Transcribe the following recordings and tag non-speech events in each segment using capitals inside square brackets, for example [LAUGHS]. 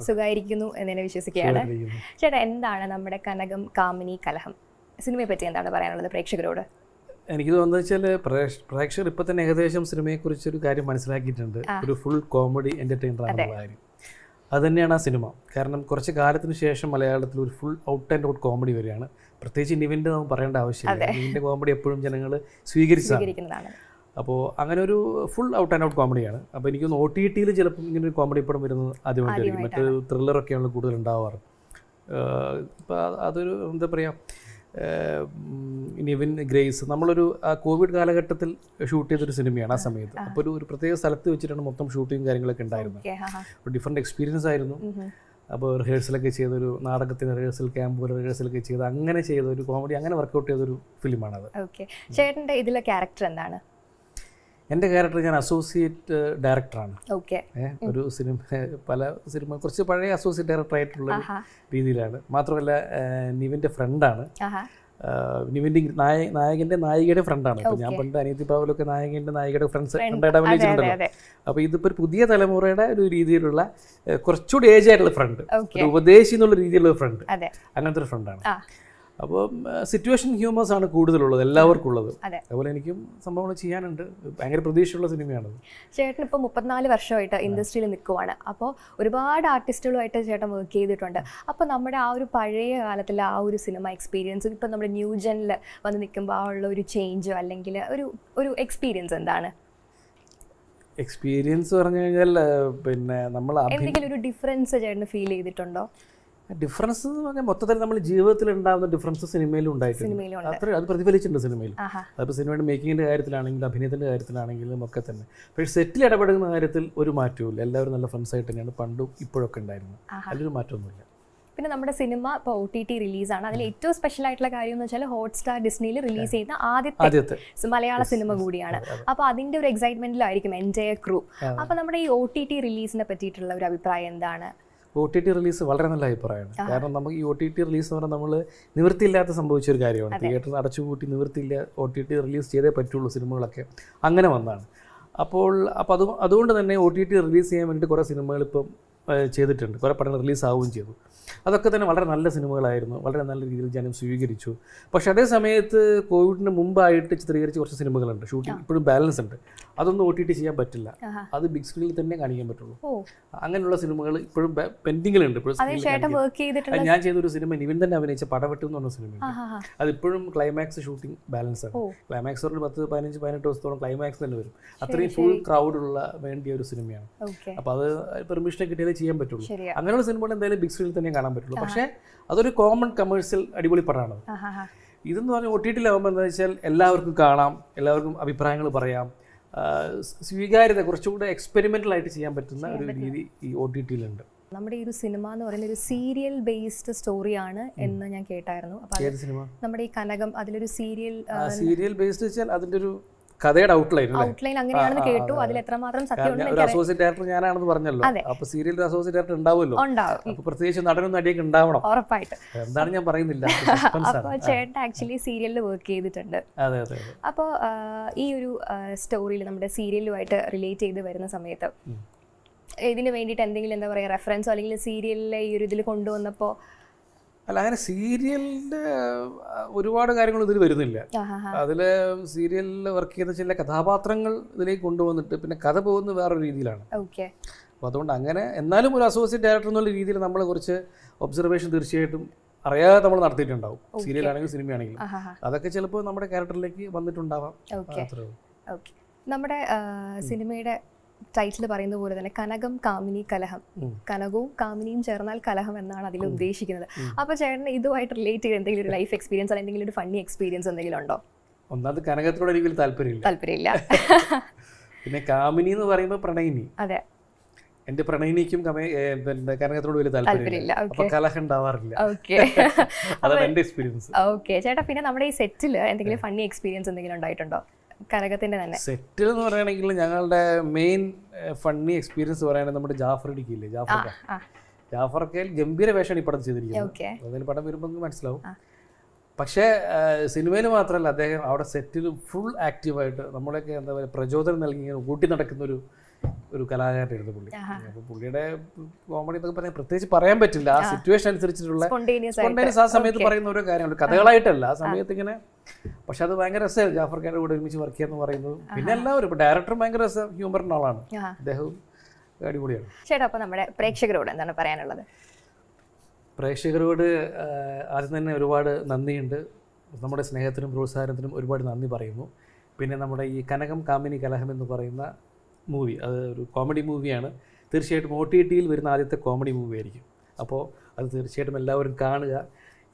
[LAUGHS] സുഖമായിരിക്കുന്നു എന്നെ വിശ്വസിക്കുകയാണ്. ചേട്ടാ എന്താണ് നമ്മുടെ കനകം കാമിനി കലഹം? സിനിമയെ പറ്റി എന്താണ് പറയാനുള്ളത് പ്രേക്ഷകരോട്? എനിക്ക് തോന്നുന്നത് വെച്ചാൽ പ്രേക്ഷകർ ഇപ്പൊ തന്നെ ഏകദേശം സിനിമയെക്കുറിച്ച് ഒരു കാര്യം മനസ്സിലാക്കിയിട്ടുണ്ട്. ഒരു ഫുൾ കോമഡി എന്റർടൈനർ ആണുള്ള കാര്യം. അത് തന്നെയാണ് ആ സിനിമ. കാരണം കുറച്ച് കാലത്തിന് ശേഷം മലയാളത്തിൽ ഒരു full out and out comedy വരികയാണ്. പ്രത്യേകിച്ച് നിവിന്റെ നമുക്ക് പറയേണ്ട ആവശ്യമില്ല. നിവിന്റെ കോമഡി എപ്പോഴും ജനങ്ങൾ സ്വീകരിച്ചതാണ്. സ്വീകരിക്കുന്നതാണ്. അപ്പോൾ അങ്ങനെ ഒരു ഫുൾ ഔട്ട് ആൻഡ് ഔട്ട് കോമഡിയാണ് അപ്പോൾ എനിക്കൊന്ന് ഒ ടി ടിയിൽ ചിലപ്പോൾ ഇങ്ങനെ ഒരു കോമഡി പടം വരുന്നത് ആദ്യമായിട്ടായിരിക്കും. മറ്റ് ത്രില്ലറൊക്കെയാണ് കൂടുതൽ ഉണ്ടാവാറ് ഇപ്പോൾ അതൊരു എന്താ പറയുക നിവിൻ ഗ്രേസ് നമ്മളൊരു ആ കോവിഡ് കാലഘട്ടത്തിൽ ഷൂട്ട് ചെയ്തൊരു സിനിമയാണ് ആ സമയത്ത്. അപ്പോൾ ഒരു ഒരു പ്രത്യേക സ്ഥലത്ത് വെച്ചിട്ടാണ് മൊത്തം ഷൂട്ടിങ് കാര്യങ്ങളൊക്കെ ഉണ്ടായിരുന്നത് ഒരു ഡിഫറെന്റ് എക്സ്പീരിയൻസ് ആയിരുന്നു. അപ്പോൾ റിഹേഴ്സലൊക്കെ ചെയ്തൊരു നാടകത്തിന് റിഹേഴ്സൽ ക്യാമ്പ് റിഹേഴ്സലൊക്കെ ചെയ്ത് അങ്ങനെ ചെയ്ത ഒരു കോമഡി അങ്ങനെ വർക്കൗട്ട് ചെയ്തൊരു ഫിലിമാണത് ഓക്കെ. ചേട്ടന്റെ ഇതിലെ ക്യാരക്ടർ എന്താണ്? എന്റെ ക്യാരക്ടർ ഞാൻ അസോസിയേറ്റ് ഡയറക്ടറാണ് ഓക്കെ ഒരു സിനിമ പല സിനിമ കുറച്ച് പഴയ അസോസിയേറ്റ് ഡയറക്ടർ ആയിട്ടുള്ള രീതിയിലാണ്. മാത്രമല്ല നിവിന്റെ ഫ്രണ്ടാണ് നിവിന്റെ നായ നായകന്റെ നായികയുടെ ഫ്രണ്ടാണ് അപ്പോൾ ഞാൻ പണ്ട് അനിയത്തി പാവലൊക്കെ നായകന്റെ നായികയുടെ ഫ്രണ്ട്സ് ഫ്രണ്ടായിട്ട് അഭിനയിച്ചിട്ടുണ്ടല്ലോ അപ്പോൾ ഇതിപ്പോൾ ഒരു പുതിയ തലമുറയുടെ ഒരു രീതിയിലുള്ള കുറച്ചുകൂടി ഏജ് ആയിട്ടുള്ള ഫ്രണ്ട് ഒരു ഉപദേശി എന്നുള്ള രീതിയിലുള്ള ഫ്രണ്ട് അങ്ങനത്തെ ഒരു ഫ്രണ്ടാണ് അപ്പോൾ സിറ്റുവേഷൻ ഹ്യൂമേഴ്സ് ആണ് കൂടുതലുള്ളത് എല്ലാവർക്കും ഉള്ളത് അതെ. അതുപോലെ എനിക്കും സംഭവങ്ങൾ ചെയ്യാനുണ്ട്. ഭയങ്കര പ്രതീക്ഷയുള്ള സിനിമയാണത്. ചേട്ടൻ ഇപ്പോൾ മുപ്പത്തിനാല് വർഷമായിട്ട് ഇൻഡസ്ട്രിയിൽ നിൽക്കുവാണ്. അപ്പോൾ ഒരുപാട് ആർട്ടിസ്റ്റുകളുമായിട്ട് ചേട്ടൻ വർക്ക് ചെയ്തിട്ടുണ്ട്. അപ്പോൾ നമ്മുടെ ആ ഒരു പഴയ കാലത്തിലെ ആ ഒരു സിനിമ എക്സ്പീരിയൻസും ഇപ്പോൾ നമ്മുടെ ന്യൂ ജനിൽ വന്ന് നിൽക്കുമ്പോൾ ആ ഉള്ള ഒരു ചേഞ്ചോ അല്ലെങ്കിൽ ഒരു ഒരു എക്സ്പീരിയൻസ് എന്താണ്? എക്സ്പീരിയൻസ് പറഞ്ഞു കഴിഞ്ഞാൽ പിന്നെ നമ്മൾ എന്തെങ്കിലും ഒരു ഡിഫറൻസ് ചേട്ടന് ഫീൽ ചെയ്തിട്ടുണ്ടോ? ഡിഫറൻസ് എന്ന് പറഞ്ഞാൽ മൊത്തത്തിൽ നമ്മൾ ജീവിതത്തിൽ ഉണ്ടാകുന്ന ഡിഫറൻസ് സിനിമയിലും ഉണ്ടായിട്ടുണ്ട്. അത്ര അത് പ്രതിഫലിച്ചിട്ടുണ്ട് സിനിമയിൽ അതിപ്പോൾ സിനിമയുടെ മേക്കിങ്ങിന്റെ കാര്യത്തിലാണെങ്കിലും അഭിനയത്തിന്റെ കാര്യത്തിലാണെങ്കിലും ഒക്കെ തന്നെ. പക്ഷേ സെറ്റിൽ ഇടപെടുന്ന കാര്യത്തിൽ ഒരു മാറ്റവും ഇല്ല. എല്ലാവരും നല്ല ഫ്രണ്ട്സ് ആയിട്ട് തന്നെയാണ്. പണ്ടും ഇപ്പോഴൊക്കെ ഉണ്ടായിരുന്നത്. അതിലൊരു മാറ്റമൊന്നുമില്ല. പിന്നെ നമ്മുടെ സിനിമ ഇപ്പോൾ ഒ ടി ടി റിലീസാണ് അതിൽ ഏറ്റവും സ്പെഷ്യൽ ആയിട്ടുള്ള കാര്യം എന്ന് വെച്ചാൽ ഹോട്ട്സ്റ്റാർ ഡിസ്നിയിൽ റിലീസ് ചെയ്യുന്ന ആദ്യത്തെ ആദ്യത്തെ. മലയാള സിനിമ കൂടിയാണ്. അപ്പോൾ അതിന്റെ ഒരു എക്സൈറ്റ്മെന്റിലായിരിക്കും എന്റെ ക്രൂ അപ്പോൾ നമ്മുടെ ഈ ഒ ടി ടി റിലീസിനെ പറ്റിയിട്ടുള്ള ഒരു അഭിപ്രായം എന്താണ്? ഒ ടി ടി റിലീസ് വളരെ നല്ല അഭിപ്രായമാണ്. കാരണം നമുക്ക് ഈ ഒ ടി ടി റിലീസ് എന്ന് പറഞ്ഞാൽ നമ്മൾ നിവൃത്തിയില്ലാത്ത സംഭവിച്ച ഒരു കാര്യമാണ് തിയേറ്ററിൽ അടച്ചുപൂട്ടി നിവൃത്തിയില്ല ഒ ടി ടി റിലീസ് ചെയ്തേ പറ്റുള്ളൂ സിനിമകളൊക്കെ. അങ്ങനെ വന്നതാണ്. അപ്പോൾ അപ്പോൾ അത് അതുകൊണ്ട് തന്നെ ഒ ടി ടി റിലീസ് ചെയ്യാൻ വേണ്ടിയിട്ട് കുറേ സിനിമകൾ ഇപ്പം ചെയ്തിട്ടുണ്ട്. കുറേ പടങ്ങൾ റിലീസാവുകയും ചെയ്തു. അതൊക്കെ തന്നെ വളരെ നല്ല സിനിമകളായിരുന്നു. വളരെ നല്ല രീതിയിൽ ജനം സ്വീകരിച്ചു. പക്ഷേ അതേ സമയത്ത് കോവിഡിന് മുമ്പായിട്ട് ചിത്രീകരിച്ച കുറച്ച് സിനിമകളുണ്ട്. ഷൂട്ടിംഗ് ഇപ്പോഴും ബാലൻസ് ഉണ്ട്. അതൊന്നും ഒ ടി ടി ചെയ്യാൻ പറ്റില്ല. അത് ബിഗ് സ്ക്രീനിൽ തന്നെ കാണിക്കാൻ പറ്റുള്ളൂ. അങ്ങനെയുള്ള സിനിമകൾ ഇപ്പോഴും പെൻഡിങ്ങിലുണ്ട്. ഇപ്പോഴും ഞാൻ ചെയ്തൊരു സിനിമ നിവിൻ തന്നെ അഭിനയിച്ച പടവെട്ടു എന്ന് പറഞ്ഞ സിനിമ അതിപ്പോഴും ക്ലൈമാക്സ് ഷൂട്ടിംഗ് ബാലൻസ് ആണ്. ക്ലൈമാക്സ് ഒരു പത്ത് പതിനഞ്ച് പതിനെട്ട് ദിവസത്തോളം ക്ലൈമാക്സ് തന്നെ വരും. അത്രയും ഫുൾ ക്രൗഡുള്ള വേണ്ടിയ ഒരു സിനിമയാണ്. അപ്പോൾ അത് പെർമിഷൻ കിട്ടിയാലേ ചെയ്യാൻ പറ്റുള്ളൂ. അങ്ങനെയുള്ള സിനിമകൾ എന്തായാലും ബിഗ് സ്ക്രീനിൽ തന്നെ കാണാൻ പറ്റുള്ളൂ. പക്ഷേ അതൊരു കോമൺ കമേഴ്ഷ്യൽ അടിപൊളി പടമാണ്. ഇതെന്ന് പറഞ്ഞാൽ ഒ ടി ടിയിലാവുമ്പോൾ എന്താ വെച്ചാൽ എല്ലാവർക്കും കാണാം എല്ലാവർക്കും അഭിപ്രായങ്ങൾ പറയാം. സ്വീകാര്യത കുറച്ചുകൂടെ എക്സ്പെരിമെന്റൽ ആയിട്ട് ചെയ്യാൻ പറ്റുന്ന ഒരു രീതി ഈ ഒ ടി ടിയിലുണ്ട് നമ്മുടെ ഈ ഒരു സിനിമ എന്ന് പറയുന്ന ഒരു സീരിയൽ ബേസ്ഡ് സ്റ്റോറിയാണ് എന്ന് ഞാൻ കേട്ടായിരുന്നു. നമ്മുടെ ഈ കനകം അതിലൊരു സീരിയൽ സീരിയൽ ബേസ്ഡ് വെച്ചാൽ അതിന്റെ ഒരു കഥയുടെ ഔട്ട്ലൈൻ ഔട്ട്ലൈൻ അങ്ങനെയാണെന്ന് കേട്ടു. അതിൽ എത്രമാത്രം സത്യമുണ്ട് അസോസിയേറ്റ് ഡയറക്ടർ ഞാനാണെന്ന് പറഞ്ഞല്ലോ. അപ്പൊ സീരിയൽ അസോസിയേറ്റ് ഡയറക്ടർ ഉണ്ടാവുമല്ലോ. ഉണ്ടാവും. അപ്പൊ പ്രത്യേകിച്ച് നടനും നടിയൊക്കെ ഉണ്ടാവണം. ഉറപ്പായിട്ട്. എന്താണ് ഞാൻ പറയുന്നില്ല. അപ്പോൾ ചേട്ടൻ ആക്ച്വലി സീരിയലിൽ വർക്ക് ചെയ്തിട്ടുണ്ട്. അതെ അതെ അതെ. അപ്പോൾ ഈ ഒരു സ്റ്റോറിയിൽ നമ്മുടെ സീരിയലുമായിട്ട് റിലേറ്റ് ചെയ്ത് വരുന്ന സമയത്ത് ഇതിന് വേണ്ടിയിട്ട് എന്തെങ്കിലും എന്താ പറയുക റെഫറൻസോ അല്ലെങ്കിൽ സീരിയലിലെ ഈ ഒരു ഇതിൽ കൊണ്ടുവന്നപ്പോൾ അല്ല അങ്ങനെ സീരിയലിന്റെ ഒരുപാട് കാര്യങ്ങൾ ഇതിൽ വരുന്നില്ല. അതിൽ സീരിയലിൽ വർക്ക് ചെയ്യുന്ന ചില കഥാപാത്രങ്ങൾ ഇതിലേക്ക് കൊണ്ടുവന്നിട്ട് പിന്നെ കഥ പോകുന്നത് വേറൊരു രീതിയിലാണ്. അപ്പോൾ അതുകൊണ്ട് അങ്ങനെ എന്നാലും ഒരു അസോസിയേറ്റ് ഡയറക്ടർ എന്നുള്ള രീതിയിൽ നമ്മൾ കുറച്ച് ഒബ്സർവേഷൻ തീർച്ചയായിട്ടും അറിയാതെ നമ്മൾ നടത്തിയിട്ടുണ്ടാവും. സീരിയലാണെങ്കിലും സിനിമയാണെങ്കിലും. അതൊക്കെ ചിലപ്പോൾ നമ്മുടെ ക്യാരക്ടറിലേക്ക് വന്നിട്ടുണ്ടാവാം. നമ്മുടെ സിനിമയുടെ ടൈറ്റിൽ പറയുന്ന പോലെ തന്നെ കനകം കാമിനി കലഹം. കനകവും കാമിനിയും ചേർന്നാൽ കലഹം എന്നാണ് അതിൽ ഉദ്ദേശിക്കുന്നത്. അപ്പോൾ ചേട്ടൻ ഇതുമായിട്ട് റിലേറ്റ് ചെയ്ത് എന്തെങ്കിലും ഒരു ലൈഫ് എക്സ്പീരിയൻസ് അല്ലെങ്കിൽ എന്തെങ്കിലും ഒരു ഫണ്ണി എക്സ്പീരിയൻസ് എന്തെങ്കിലും ഉണ്ടോ? ഒന്നാമത് കനകത്തോട് എനിക്ക് താല്പര്യമില്ല. താല്പര്യമില്ല. [LAUGHS] പിന്നെ കാമിനി എന്ന് പറയുമ്പോൾ പ്രണയിനി. അതെ. എന്റെ പ്രണയിനിക്കും പിന്നെ കനകത്തോട് വലിയ താല്പര്യമില്ല. അപ്പൊ കലഹം ഉണ്ടാവാറില്ല. ഓക്കെ. [LAUGHS] അതാണ് എന്റെ എക്സ്പീരിയൻസ് ഓക്കെ. ചേട്ടാ പിന്നെ നമ്മുടെ ഈ സെറ്റിൽ എന്തെങ്കിലും ഫണ്ണി എക്സ്പീരിയൻസ് എന്തെങ്കിലും ഉണ്ടായിട്ടുണ്ടോ? കനകത്തിന്റെ തന്നെ. സെറ്റിൽ എന്ന് പറയുകയാണെങ്കിൽ ഞങ്ങളുടെ മെയിൻ ഫണ്ണി എക്സ്പീരിയൻസ് പറയുകയാണെങ്കിൽ നമ്മുടെ ജാഫർ ഇടിക്കില്ലേ ജാഫർ ജാഫർക്കയിൽ ജാഫർ കെയിൽ ഗംഭീര വേഷമാണ് ഈ പടം ചെയ്തിരിക്കുന്നത്. അതിൽ പടം വരുമ്പോൾ മനസ്സിലാവും. പക്ഷേ സിനിമയിൽ മാത്രമല്ല അദ്ദേഹം അവിടെ സെറ്റിൽ ഫുൾ ആക്റ്റീവായിട്ട് നമ്മളെയൊക്കെ എന്താ പറയുക പ്രചോദനം നൽകി ഇങ്ങനെ കൂട്ടി നടക്കുന്ന ഒരു ഒരു കലാകാരനായിരുന്നു പുള്ളി. അപ്പോൾ പുള്ളിയുടെ കോമഡി എന്നൊക്കെ പറയാൻ പ്രത്യേകിച്ച് പറയാൻ പറ്റില്ല. ആ സിറ്റുവേഷൻ അനുസരിച്ചിട്ടുള്ള ആ സമയത്ത് പറയുന്ന ഓരോ കാര്യങ്ങൾ. കഥകളായിട്ടല്ല. ആ സമയത്ത് ഇങ്ങനെ പക്ഷെ അത് ഭയങ്കര രസമായിരുന്നു. ജാഫർ ഖാന്റെ കൂടെ ഒരുമിച്ച് വർക്ക് ചെയ്യാന്ന് പറയുന്നത്. പിന്നെ എല്ലാവരും ഇപ്പൊ ഡയറക്ടറും ഭയങ്കര രസം ഹ്യൂമറിന്റെ ആളാണ്. അദ്ദേഹവും അടിപൊളിയാണ്. ചേട്ടാ അപ്പോൾ നമ്മുടെ പ്രേക്ഷകരോട് എന്താണ് പറയാനുള്ളത്? പ്രേക്ഷകരോട് ആദ്യം തന്നെ ഒരുപാട് നന്ദിയുണ്ട്. നമ്മുടെ സ്നേഹത്തിനും പ്രോത്സാഹനത്തിനും ഒരുപാട് നന്ദി പറയുന്നു. പിന്നെ നമ്മുടെ ഈ കനകം കാമിനി കലഹം എന്ന് പറയുന്ന മൂവി അത് ഒരു കോമഡി മൂവിയാണ് തീർച്ചയായിട്ടും ഒ ടി ടിയിൽ വരുന്ന ആദ്യത്തെ കോമഡി മൂവി ആയിരിക്കും. അപ്പോൾ അത് തീർച്ചയായിട്ടും എല്ലാവരും കാണുക.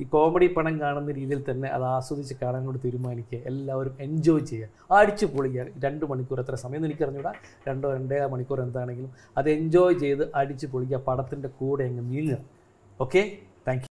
ഈ കോമഡി പണം കാണുന്ന രീതിയിൽ തന്നെ അത് ആസ്വദിച്ച് കാണാൻ കൂടി തീരുമാനിക്കുക. എല്ലാവരും എൻജോയ് ചെയ്യുക. അടിച്ചു പൊളിക്കുക. രണ്ട് മണിക്കൂർ എത്ര സമയം എന്ന് എനിക്കറിഞ്ഞൂടാ. രണ്ടോ രണ്ടേ മണിക്കൂർ എന്താണെങ്കിലും അത് എൻജോയ് ചെയ്ത് അടിച്ച് പൊളിക്കുക. പടത്തിന്റെ കൂടെ അങ്ങ് നീങ്ങുക. Okay thank